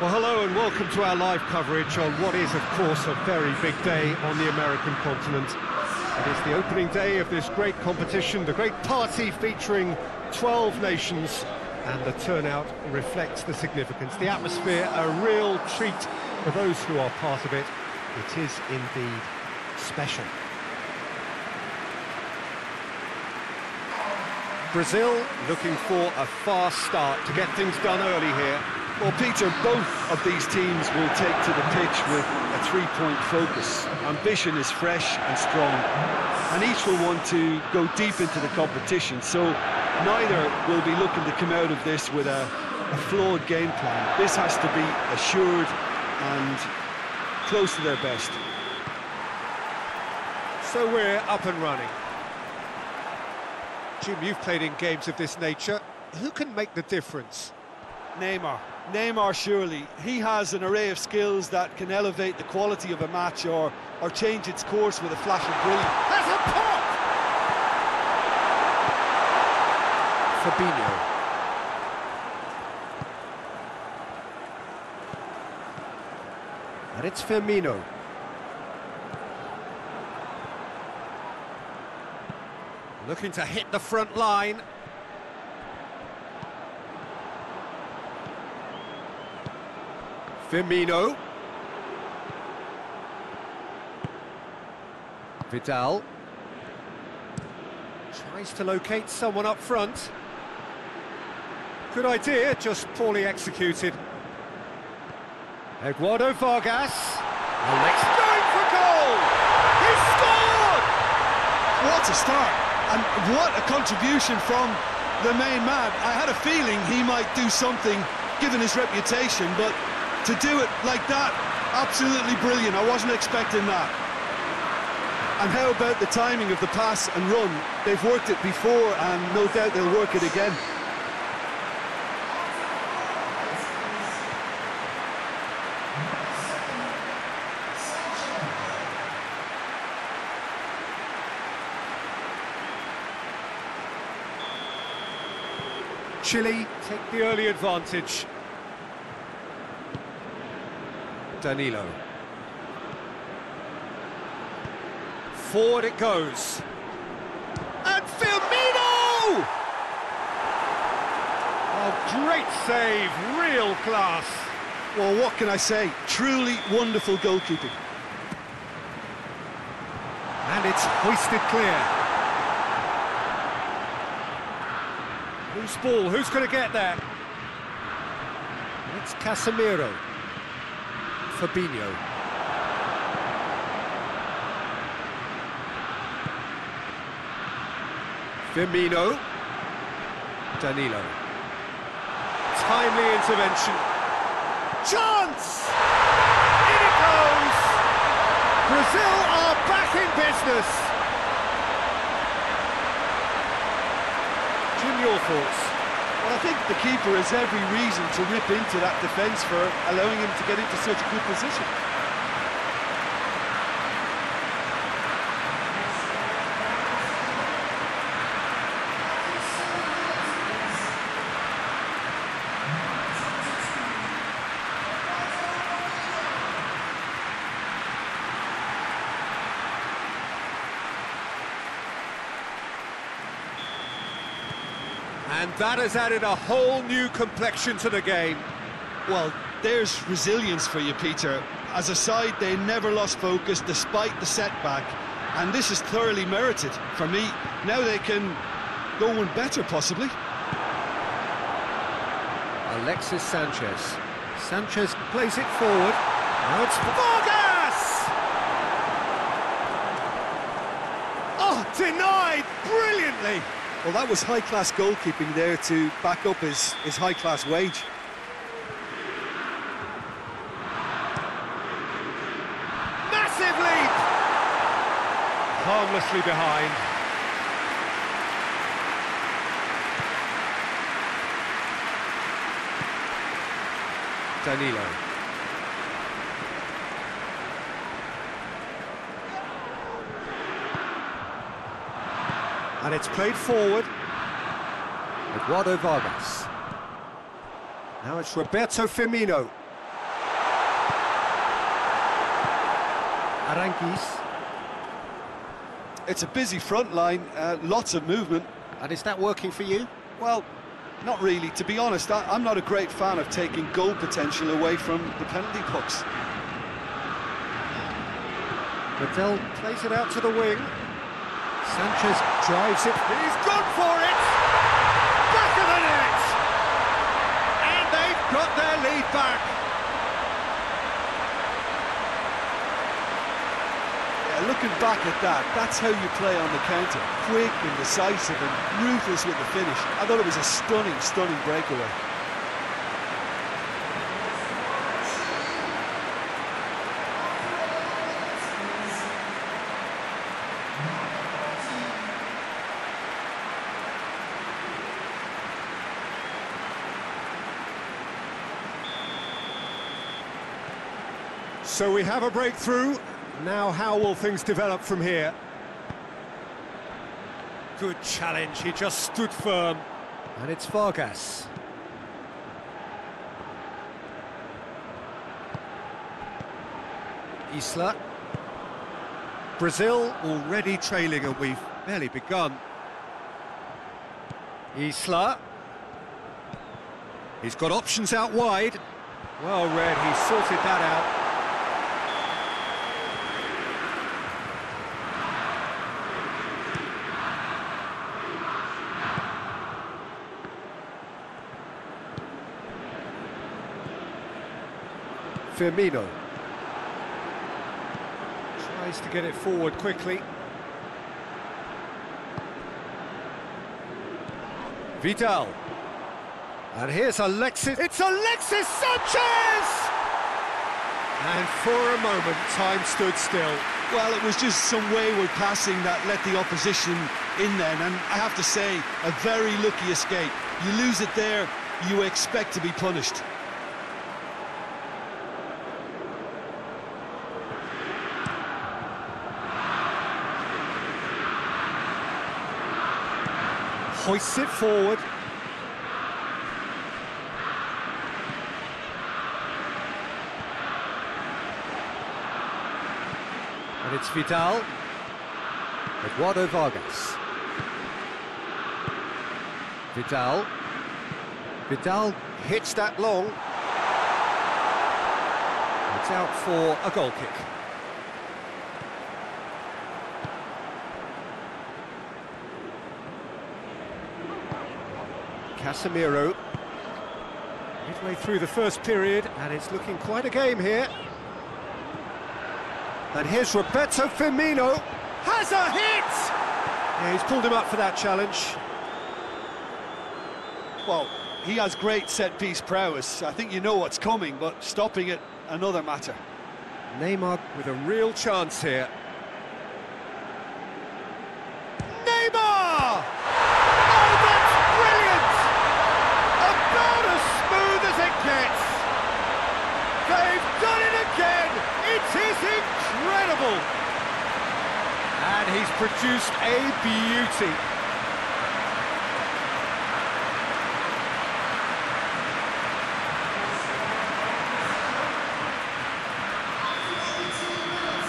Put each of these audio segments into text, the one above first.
Well, hello and welcome to our live coverage on what is, of course, a very big day on the American continent. It is the opening day of this great competition, the great party featuring 12 nations, and the turnout reflects the significance. The atmosphere, a real treat for those who are part of it. It is indeed special. Brazil looking for a fast start to get things done early here. Well, Peter, both of these teams will take to the pitch with a three-point focus. Ambition is fresh and strong, and each will want to go deep into the competition, so neither will be looking to come out of this with a, a flawed game plan. This has to be assured and close to their best. So we're up and running. Jim, you've played in games of this nature. Who can make the difference? Neymar. Neymar, surely. He has an array of skills that can elevate the quality of a match or, or change its course with a flash of brilliance. That's a pop! Fabinho. And it's Firmino. Looking to hit the front line. Firmino. Vidal. Tries to locate someone up front. Good idea, just poorly executed. Eduardo Vargas. Alex going for goal! He scored! What a start! And what a contribution from the main man. I had a feeling he might do something, given his reputation, but to do it like that, absolutely brilliant. I wasn't expecting that. And how about the timing of the pass and run? They've worked it before, and no doubt they'll work it again. Chile take the early advantage. Danilo. Forward it goes. And Firmino! Oh, great save, real class. Well, what can I say? Truly wonderful goalkeeping. And it's hoisted clear. Whose ball? Who's going to get there? It's Casemiro. Fabinho. Firmino. Danilo. Timely intervention. Chance! In it goes! Brazil are back in business! Jim, your thoughts? Well, I think the keeper has every reason to rip into that defence for allowing him to get into such a good position. And that has added a whole new complexion to the game. Well, there's resilience for you, Peter. As a side, they never lost focus despite the setback, and this is thoroughly merited. For me, now they can go one better, possibly. Alexis Sanchez. Sanchez plays it forward. Now it's Vargas! Oh, denied brilliantly! Well, that was high-class goalkeeping there to back up his, his high-class wage. Massive lead! Harmlessly behind. Danilo. And it's played forward. Eduardo Vargas. Now it's Roberto Firmino. Aranguiz. It's a busy front line, uh, lots of movement. And is that working for you? Well, not really. To be honest, I, am not a great fan of taking goal potential away from the penalty box. Medel plays it out to the wing. Sanchez drives it. He's gone for it! Back of the net! And they've got their lead back. Yeah, looking back at that, that's how you play on the counter. Quick and decisive and ruthless with the finish. I thought it was a stunning, stunning breakaway. So we have a breakthrough. Now how will things develop from here? Good challenge, he just stood firm. And it's Vargas. Isla. Brazil already trailing and we've barely begun. Isla. He's got options out wide. Well read, he sorted that out. Firmino. Tries to get it forward quickly. Vidal. And here's Alexis. It's Alexis Sanchez! And for a moment, time stood still. Well, it was just some wayward passing that let the opposition in then, and I have to say, a very lucky escape. You lose it there, you expect to be punished. Hoists it forward. And it's Vidal. Eduardo Vargas. Vidal. Vidal hits that long. It's out for a goal kick. Casemiro. Midway through the first period, and it's looking quite a game here. And here's Roberto Firmino. Has a hit! Yeah, he's pulled him up for that challenge. Well, he has great set-piece prowess. I think you know what's coming, but stopping it, another matter. Neymar with a real chance here. incredible! And he's produced a beauty.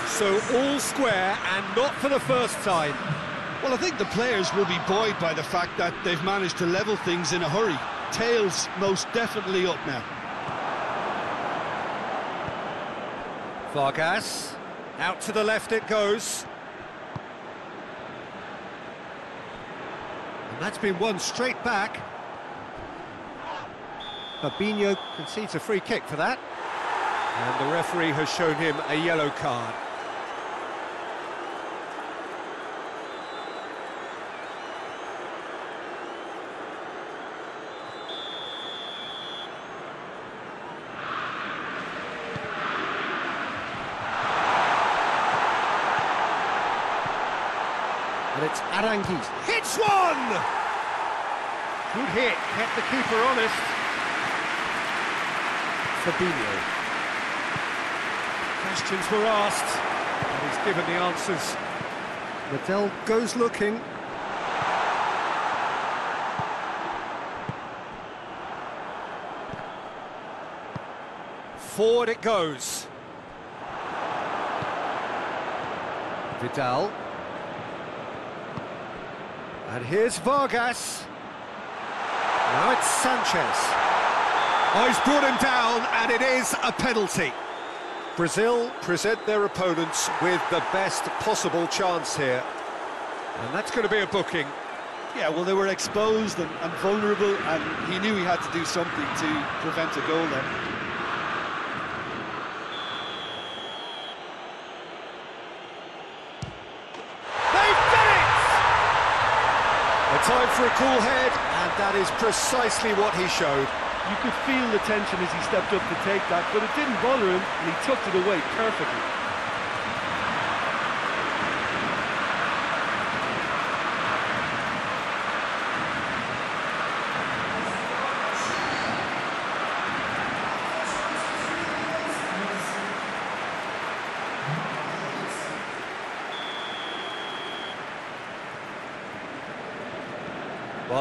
So all square and not for the first time. Well, I think the players will be buoyed by the fact that they've managed to level things in a hurry. Tails most definitely up now. Vargas, out to the left it goes. That's been won straight back. Fabinho concedes a free kick for that. And the referee has shown him a yellow card. And. Hits one! Good hit, kept the keeper honest. Fabinho. Questions were asked, and he's given the answers. Liddell goes looking. Forward it goes. Vidal. And here's Vargas. Now it's Sanchez. Oh, he's brought him down, and it is a penalty. Brazil present their opponents with the best possible chance here. And that's going to be a booking. Yeah, well, they were exposed and, and vulnerable, and he knew he had to do something to prevent a goal there. They've done it! A time for a cool head, and that is precisely what he showed. You could feel the tension as he stepped up to take that, but it didn't bother him, and he tucked it away perfectly.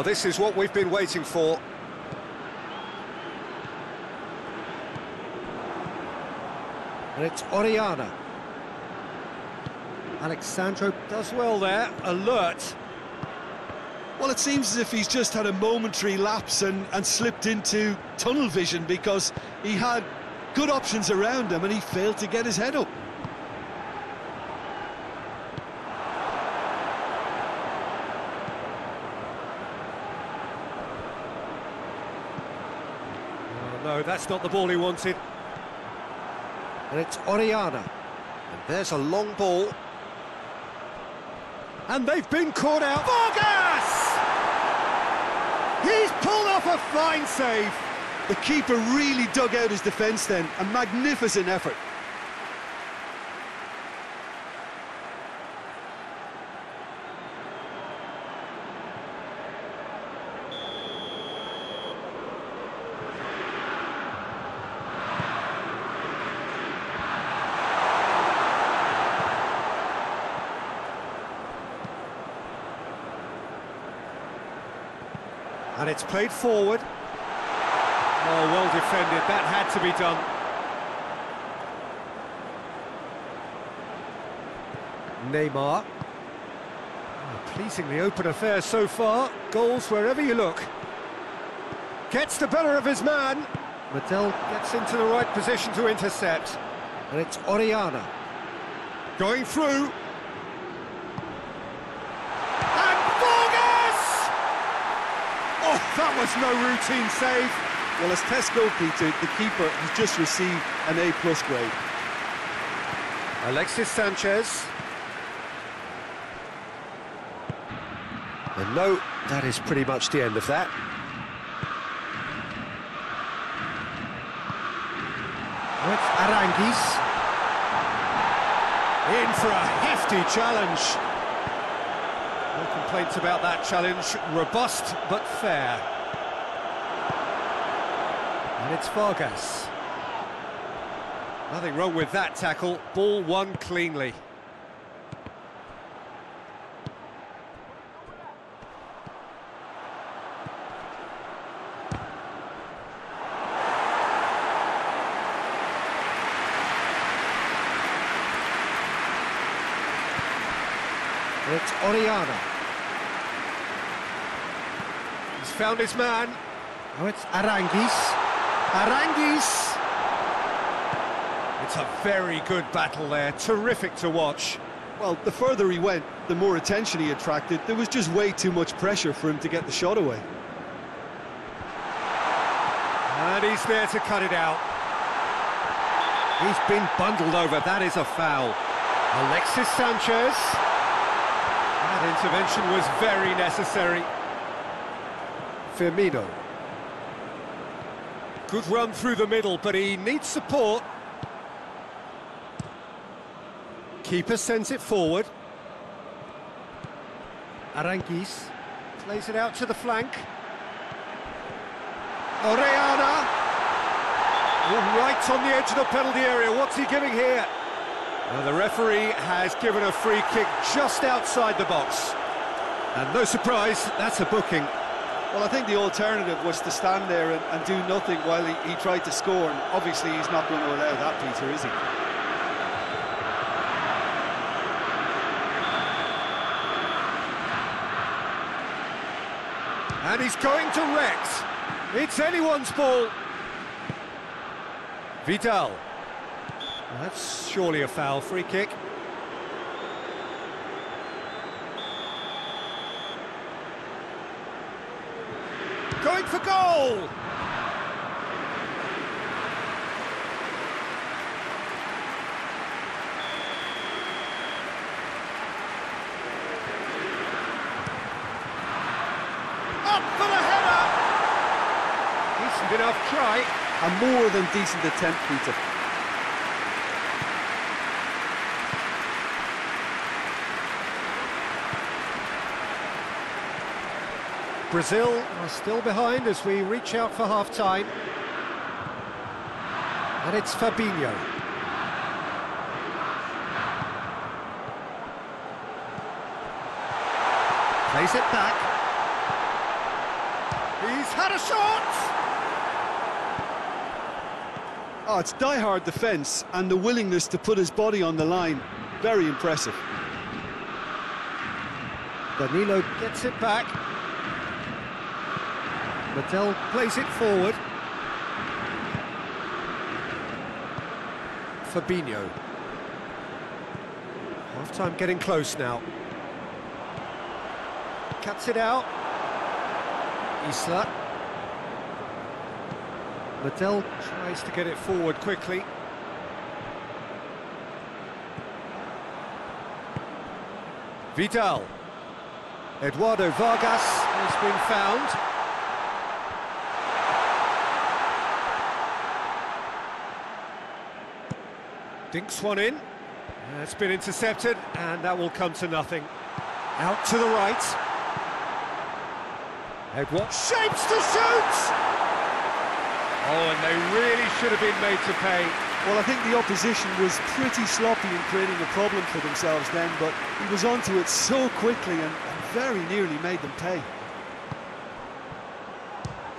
Well, this is what we've been waiting for. And it's Orellana. Alexandro does well there, alert. Well, it seems as if he's just had a momentary lapse and, and slipped into tunnel vision because he had good options around him and he failed to get his head up. No, that's not the ball he wanted. And it's Orellana. And there's a long ball. And they've been caught out. Vargas! He's pulled off a fine save. The keeper really dug out his defence then, a magnificent effort. It's played forward. Oh, well defended. That had to be done. Neymar. Oh, pleasingly open affair so far. Goals wherever you look. Gets the better of his man. Medel gets into the right position to intercept. And it's Orellana. Going through. And Vargas! Oh, that was no routine save. Well, as test goalkeeper, the keeper has just received an A-plus grade. Alexis Sanchez. And no, that is pretty much the end of that. With Aranguiz. In for a hefty challenge. No complaints about that challenge. Robust but fair. And it's Vargas. Nothing wrong with that tackle. Ball won cleanly. It's Orellana. He's found his man. Now it's Aranguiz. Aranguiz! It's a very good battle there, terrific to watch. Well, the further he went, the more attention he attracted. There was just way too much pressure for him to get the shot away. And he's there to cut it out. He's been bundled over, that is a foul. Alexis Sanchez. That intervention was very necessary. Firmino. Good run through the middle, but he needs support. Keeper sends it forward. Aranguiz plays it out to the flank. Orellana. Right on the edge of the penalty area. What's he giving here? Well, the referee has given a free kick just outside the box. And no surprise, that's a booking. Well, I think the alternative was to stand there and, and do nothing while he, he, tried to score, and obviously he's not going to allow that, Peter, is he? And he's going to Rex. It's anyone's ball. Vidal. That's surely a foul free kick. For goal! Up for the header! Decent enough try. A more than decent attempt, Peter. Brazil are still behind as we reach out for half-time. And it's Fabinho. Plays it back. He's had a shot! Oh, it's die-hard defence and the willingness to put his body on the line. Very impressive. Danilo gets it back. Medel plays it forward. Fabinho. Half-time getting close now. Cuts it out. Isla. Medel tries to get it forward quickly. Vidal. Eduardo Vargas has been found. Dinks one in. Uh, It's been intercepted, and that will come to nothing. Out to the right. Edward shapes to shoot! Oh, and they really should have been made to pay. Well, I think the opposition was pretty sloppy in creating a problem for themselves then, but he was onto it so quickly and, and very nearly made them pay.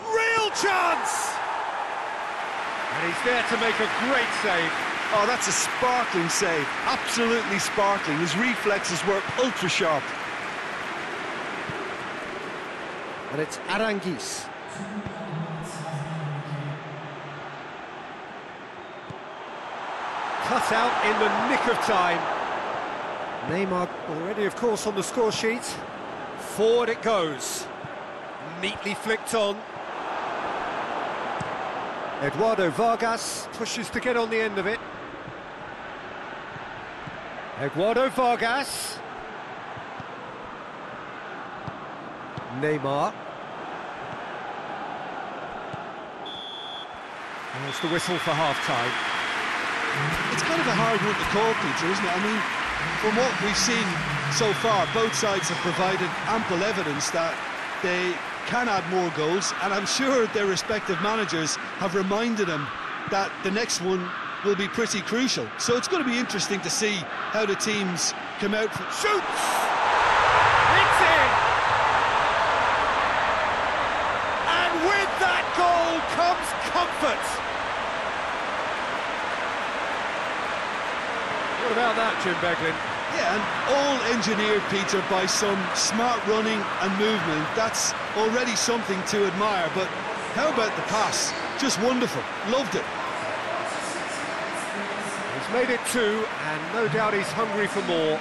Real chance! And he's there to make a great save. Oh, that's a sparkling save. Absolutely sparkling. His reflexes were ultra sharp. And it's Aranguiz. Cut out in the nick of time. Neymar already, of course, on the score sheet. Forward it goes. Neatly flicked on. Eduardo Vargas pushes to get on the end of it. Eduardo Vargas. Neymar. And it's the whistle for half-time. It's kind of a hard one to call, Peter, isn't it? I mean, from what we've seen so far, both sides have provided ample evidence that they can add more goals, and I'm sure their respective managers have reminded them that the next one will be pretty crucial. So it's going to be interesting to see how the teams come out. For... Shoots! It's in! And with that goal comes comfort. What about that, Jim Beglin? Yeah, and all engineered, Peter, by some smart running and movement. That's already something to admire, but how about the pass? Just wonderful. Loved it. Made it two, and no doubt he's hungry for more.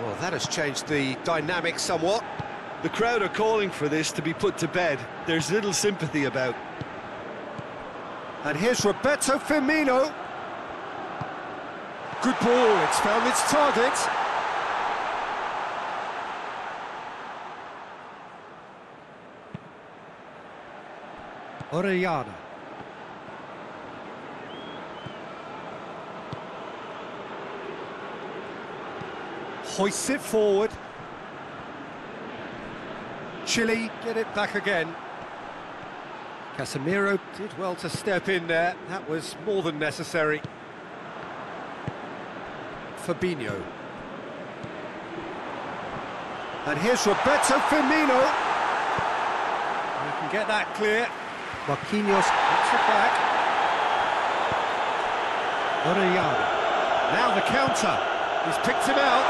Well, that has changed the dynamic somewhat. The crowd are calling for this to be put to bed. There's little sympathy about. And here's Roberto Firmino. Good ball, it's found its target. Orellana. Hoists it forward. Chile get it back again. Casemiro did well to step in there. That was more than necessary. Fabinho. And here's Roberto Firmino. You can get that clear. Marquinhos puts it back. Orellana. Now the counter. He's picked him out.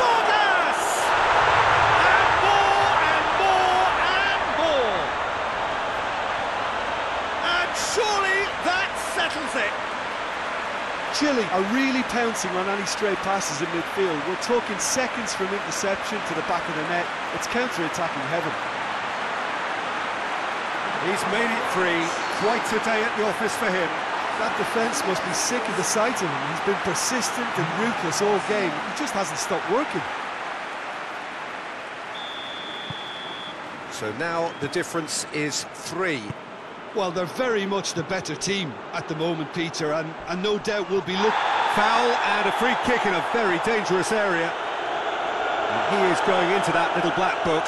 Vargas! And more and more and more. And surely that settles it. Chile are really pouncing on any stray passes in midfield. We're talking seconds from interception to the back of the net. It's counter-attacking heaven. He's made it three. Quite a day at the office for him. That defence must be sick of the sight of him. He's been persistent and ruthless all game. He just hasn't stopped working. So now the difference is three. Well, they're very much the better team at the moment, Peter, and, and no doubt will be look. Foul and a free kick in a very dangerous area. And he is going into that little black book.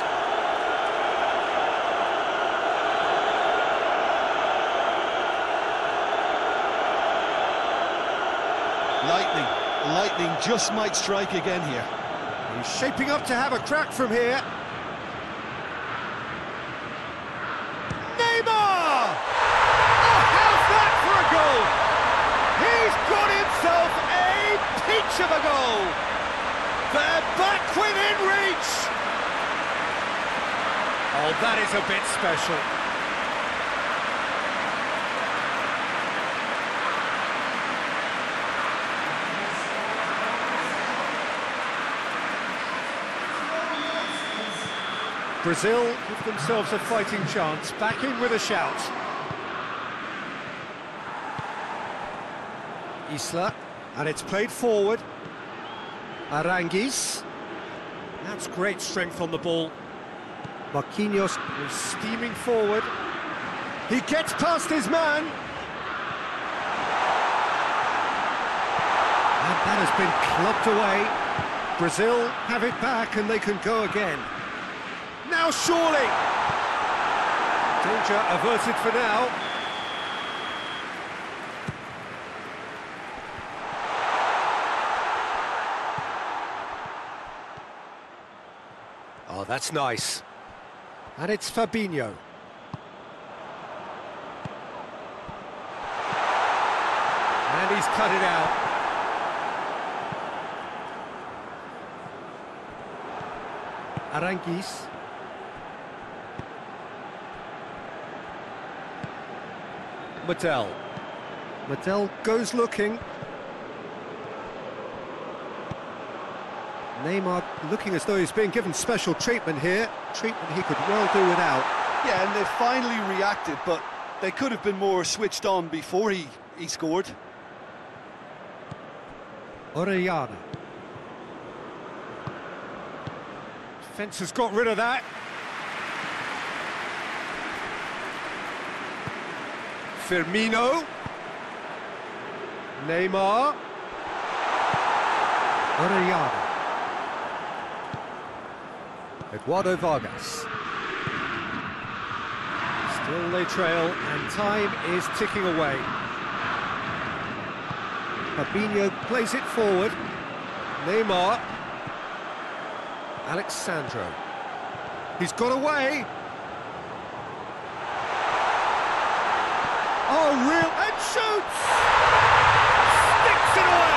Lightning. Lightning just might strike again here. He's shaping up to have a crack from here. Neymar! Oh, how's that for a goal? He's got himself a peach of a goal. They're back within reach. Oh, that is a bit special. Brazil give themselves a fighting chance, back in with a shout. Isla, and it's played forward. Aranguiz. That's great strength on the ball. Marquinhos is steaming forward. He gets past his man. And that has been clubbed away. Brazil have it back and they can go again. Now surely! Danger averted for now. Oh, that's nice. And it's Fabinho. And he's cut it out. Aranguiz. Medel. Medel goes looking. Neymar looking as though he's being given special treatment here. Treatment he could well do without. Yeah, and they finally reacted, but they could have been more switched on before he, he scored. Orellana. Defence has got rid of that. Firmino. Neymar. Orellana. Eduardo Vargas. Still they trail, and time is ticking away. Fabinho plays it forward. Neymar. Alex Sandro. He's got away. Oh, real... And shoots! Sticks it away!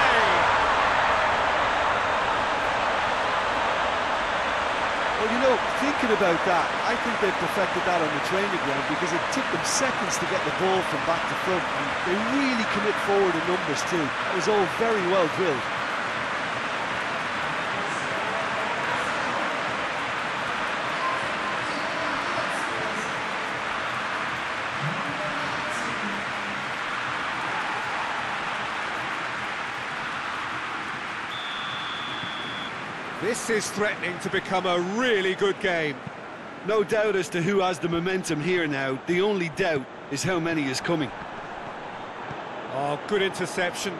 Well, you know, thinking about that, I think they perfected that on the training ground because it took them seconds to get the ball from back to front. And they really commit forward in numbers too. It was all very well drilled. This is threatening to become a really good game. No doubt as to who has the momentum here now. The only doubt is how many is coming. Oh, good interception.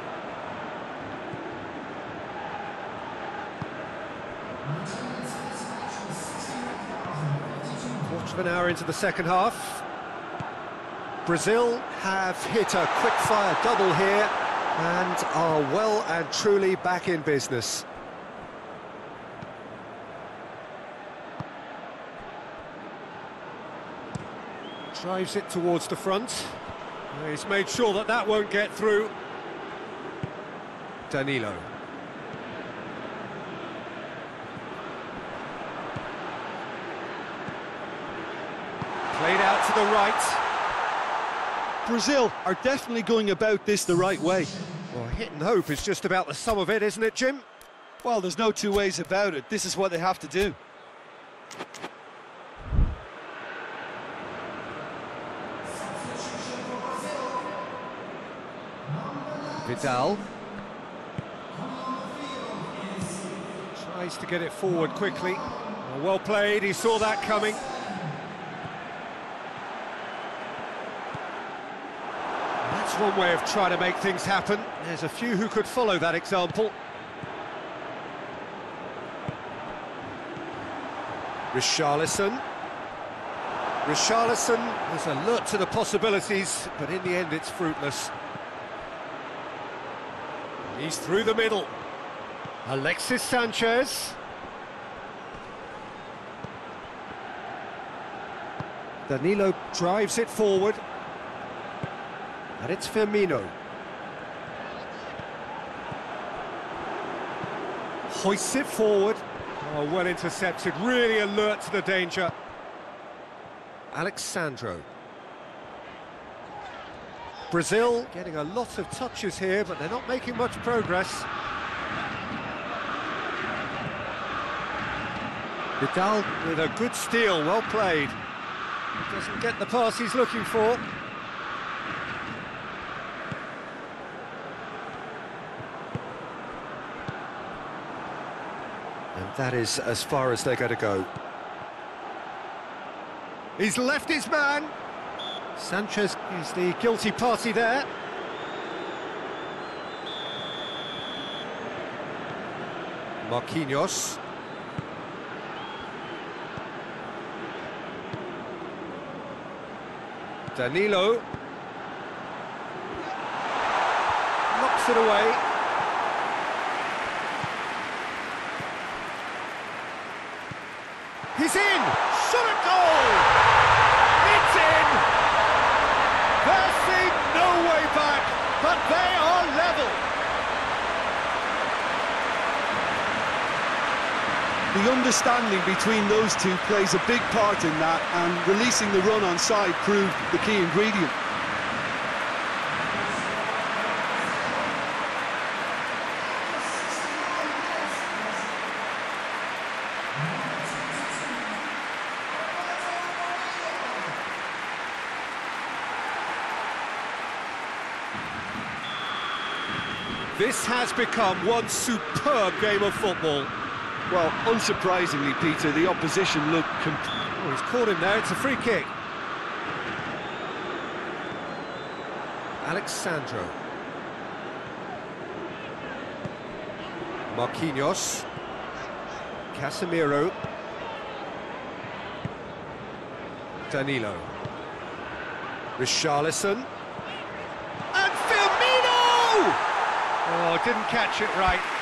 Quarter of an hour into the second half. Brazil have hit a quick-fire double here and are well and truly back in business. Drives it towards the front. He's made sure that that won't get through. Danilo. Played out to the right. Brazil are definitely going about this the right way. Well, hit and hope is just about the sum of it, isn't it, Jim? Well, there's no two ways about it. This is what they have to do. Vidal. Tries to get it forward quickly. Well, played, he saw that coming. That's one way of trying to make things happen. There's a few who could follow that example. Richarlison. Richarlison is alert to the possibilities, but in the end it's fruitless. He's through the middle. Alexis Sanchez. Danilo drives it forward. And it's Firmino. Hoists it forward. Oh, well intercepted, really alert to the danger. Alex Sandro. Brazil getting a lot of touches here, but they're not making much progress. Vidal with a good steal, well played. Doesn't get the pass he's looking for. And that is as far as they're going to go. He's left his man. Sanchez is the guilty party there. Marquinhos. Danilo. Knocks it away. He's in! Shot at goal! It's in! There seemed no way back, but they are level. The understanding between those two plays a big part in that, and releasing the run on side proved the key ingredient. This has become one superb game of football. Well, unsurprisingly, Peter, the opposition looked... Oh, he's caught him there, it's a free kick. Alex Sandro. Marquinhos. Casemiro. Danilo. Richarlison. And Firmino! Oh, didn't catch it right.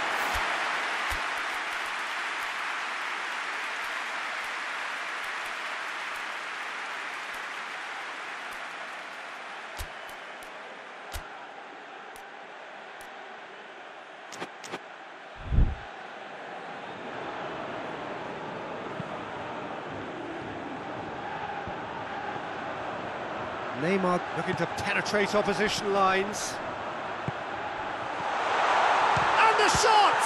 Neymar looking to penetrate opposition lines. And the shot!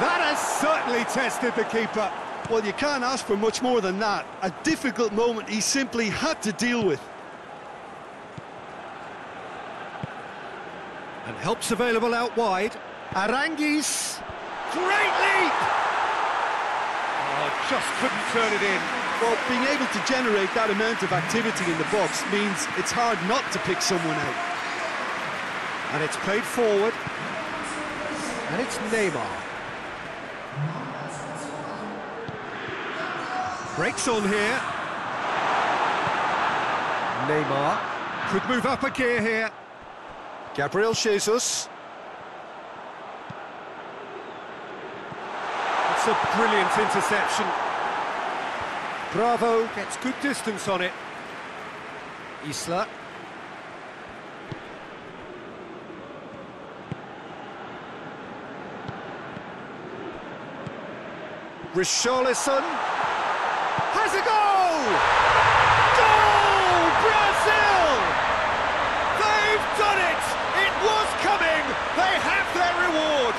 That has certainly tested the keeper. Well, you can't ask for much more than that. A difficult moment he simply had to deal with. And helps available out wide. Aranguiz. Great leap! Oh, just couldn't turn it in. Well, being able to generate that amount of activity in the box means it's hard not to pick someone out. And it's played forward. And it's Neymar. Breaks on here. Neymar could move up a gear here. Gabriel Jesus. It's a brilliant interception. Bravo gets good distance on it. Isla. Richarlison has a goal! Brazil! They've done it! It was coming! They have their reward!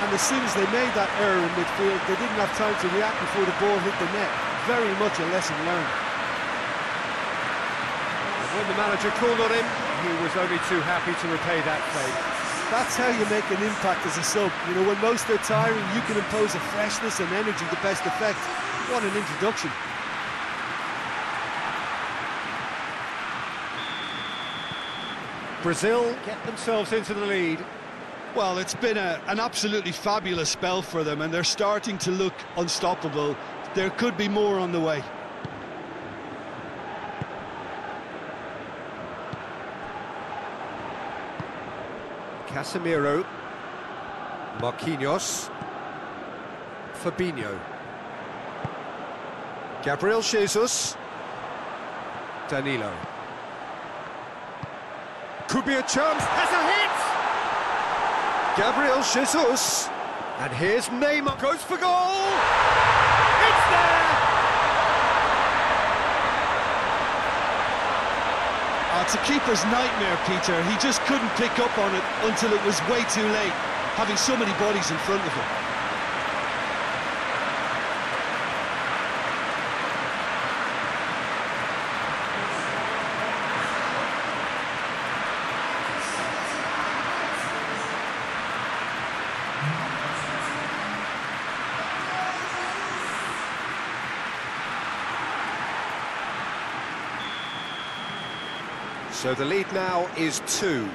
And as soon as they made that error in midfield, they didn't have time to react before the ball hit the net. Very much a lesson learned. When the manager called on him, he was only too happy to repay that favour. That's how you make an impact as a sub. You know, when most are tiring, you can impose a freshness and energy to best effect. What an introduction. Brazil get themselves into the lead. Well, it's been a, an absolutely fabulous spell for them, and they're starting to look unstoppable. There could be more on the way. Casemiro, Marquinhos, Fabinho, Gabriel Jesus, Danilo. Could be a chance, a hit! Gabriel Jesus, and here's Neymar, goes for goal! It's there! Oh, it's a keeper's nightmare, Peter. He just couldn't pick up on it until it was way too late, having so many bodies in front of him. So the lead now is two.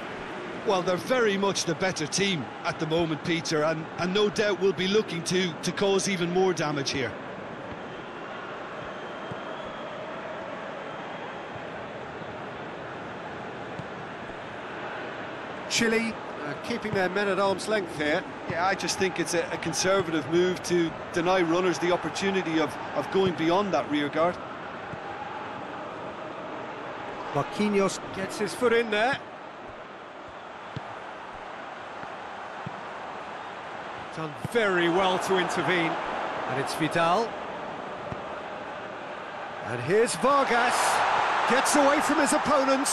Well, they're very much the better team at the moment, Peter, and, and no doubt will be looking to, to cause even more damage here. Chile uh, keeping their men at arm's length here. Yeah, I just think it's a, a conservative move to deny runners the opportunity of, of going beyond that rear guard. Marquinhos gets his foot in there. Done very well to intervene. And it's Vidal. And here's Vargas. Gets away from his opponent.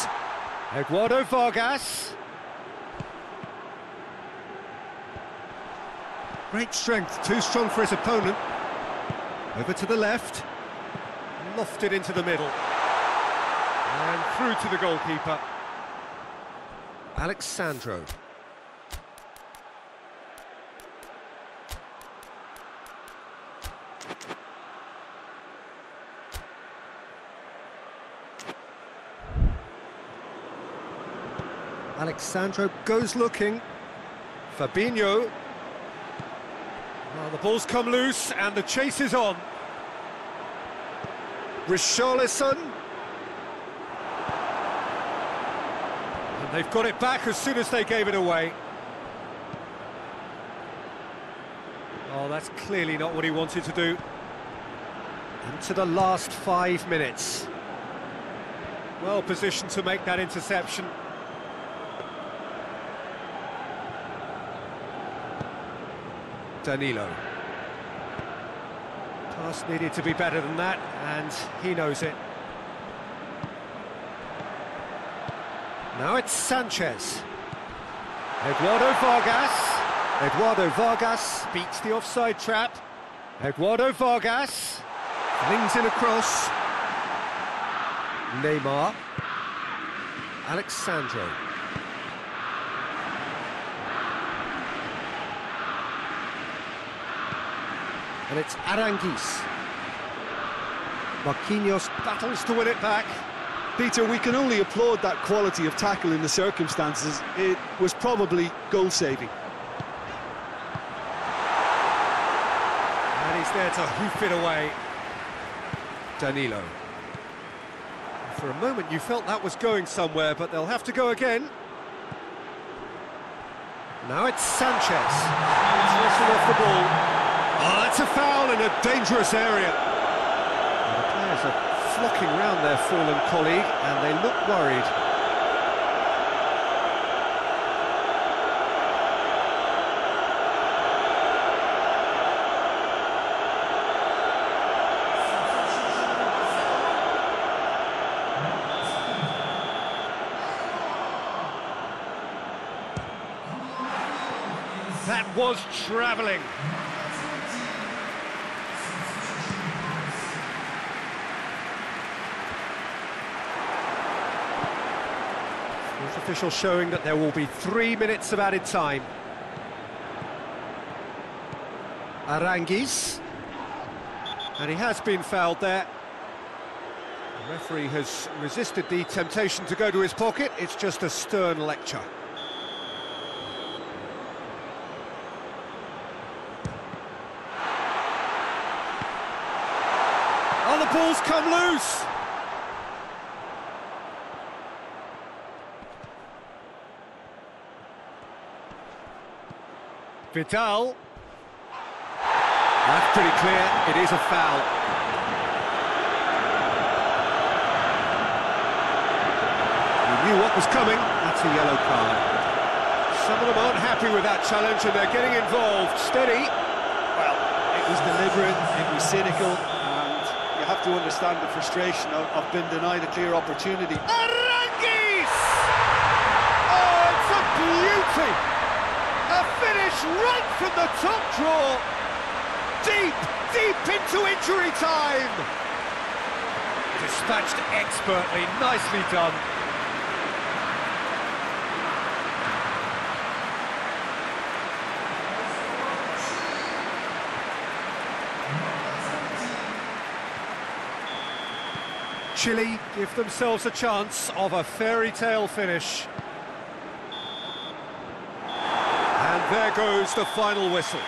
Eduardo Vargas. Great strength, too strong for his opponent. Over to the left. Lofted into the middle. And through to the goalkeeper. Alex Sandro. Alex Sandro goes looking. Fabinho. Well, the ball's come loose and the chase is on. Richarlison. And they've got it back as soon as they gave it away. Oh, that's clearly not what he wanted to do. Into the last five minutes. Well positioned to make that interception. Danilo. Pass needed to be better than that, and he knows it. Now it's Sanchez. Eduardo Vargas. Eduardo Vargas beats the offside trap. Eduardo Vargas flings in a cross. Neymar. Alex Sandro. And it's Aranguiz. Marquinhos battles to win it back. Peter, we can only applaud that quality of tackle in the circumstances. It was probably goal-saving. And he's there to hoof it away. Danilo. For a moment you felt that was going somewhere, but they'll have to go again. Now it's Sanchez. It's whistled off the ball. Oh, that's a foul in a dangerous area. Flocking round their fallen colleague, and they look worried. That was travelling. Official showing that there will be three minutes of added time. Aranguiz. And he has been fouled there. The referee has resisted the temptation to go to his pocket. It's just a stern lecture. Oh, the ball's come loose! Vidal. That's pretty clear, it is a foul. He knew what was coming, that's a yellow card. Some of them aren't happy with that challenge and they're getting involved. Steady. Well, it was deliberate, it was cynical, and you have to understand the frustration of, of being denied a clear opportunity. Aranguiz! Oh, it's a beauty! Finish right from the top draw! Deep, deep into injury time! Dispatched expertly, nicely done. Chile give themselves a chance of a fairy tale finish. And there goes the final whistle.